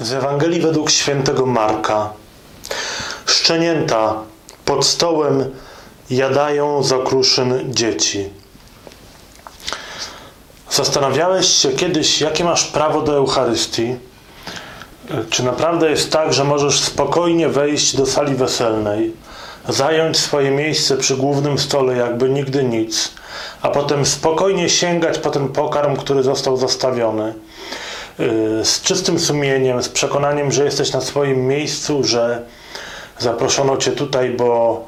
Z Ewangelii według świętego Marka. Szczenięta pod stołem jadają z okruszyn dzieci. Zastanawiałeś się kiedyś, jakie masz prawo do Eucharystii? Czy naprawdę jest tak, że możesz spokojnie wejść do sali weselnej, zająć swoje miejsce przy głównym stole, jakby nigdy nic, a potem spokojnie sięgać po ten pokarm, który został zastawiony? Z czystym sumieniem, z przekonaniem, że jesteś na swoim miejscu, że zaproszono cię tutaj, bo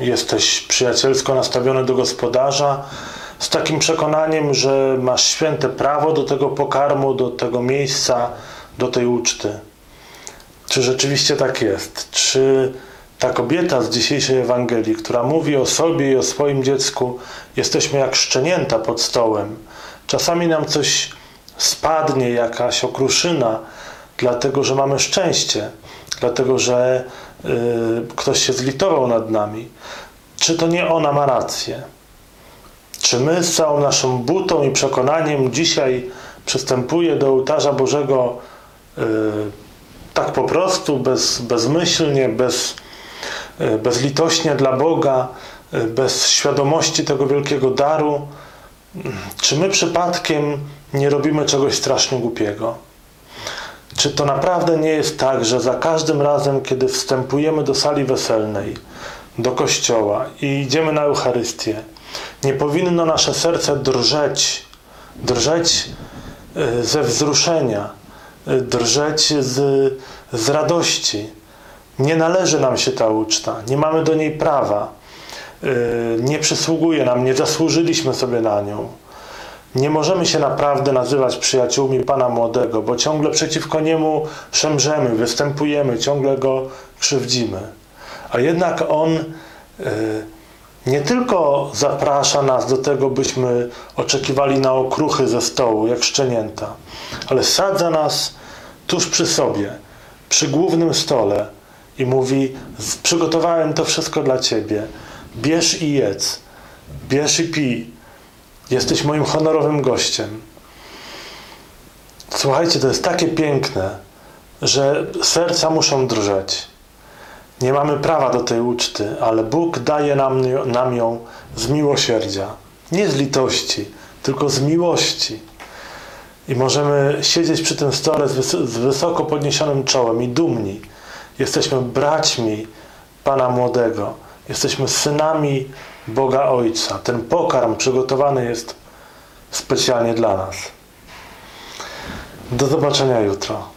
y, jesteś przyjacielsko nastawiony do gospodarza, z takim przekonaniem, że masz święte prawo do tego pokarmu, do tego miejsca, do tej uczty. Czy rzeczywiście tak jest? Czy ta kobieta z dzisiejszej Ewangelii, która mówi o sobie i o swoim dziecku, jesteśmy jak szczenięta pod stołem. Czasami nam coś spadnie jakaś okruszyna, dlatego że mamy szczęście, dlatego że y, ktoś się zlitował nad nami. Czy to nie ona ma rację? Czy my z całą naszą butą i przekonaniem dzisiaj przystępuje do ołtarza Bożego y, tak po prostu, bez, bezmyślnie, bez, y, bezlitośnie dla Boga, y, bez świadomości tego wielkiego daru? Czy my przypadkiem nie robimy czegoś strasznie głupiego? Czy to naprawdę nie jest tak, że za każdym razem, kiedy wstępujemy do sali weselnej, do kościoła i idziemy na Eucharystię, nie powinno nasze serce drżeć, drżeć y, ze wzruszenia, y, drżeć z, z radości. Nie należy nam się ta uczta, nie mamy do niej prawa, y, nie przysługuje nam, nie zasłużyliśmy sobie na nią. Nie możemy się naprawdę nazywać przyjaciółmi Pana Młodego, bo ciągle przeciwko Niemu szemrzemy, występujemy, ciągle Go krzywdzimy. A jednak On y, nie tylko zaprasza nas do tego, byśmy oczekiwali na okruchy ze stołu, jak szczenięta, ale sadza nas tuż przy sobie, przy głównym stole i mówi: Przygotowałem to wszystko dla Ciebie. Bierz i jedz, bierz i pij Jesteś moim honorowym gościem. Słuchajcie, to jest takie piękne, że serca muszą drżeć. Nie mamy prawa do tej uczty, ale Bóg daje nam, nam ją z miłosierdzia. Nie z litości, tylko z miłości. I możemy siedzieć przy tym stole z, wys z wysoko podniesionym czołem i dumni. Jesteśmy braćmi Pana Młodego. Jesteśmy synami Boga Ojca. Ten pokarm przygotowany jest specjalnie dla nas. Do zobaczenia jutro.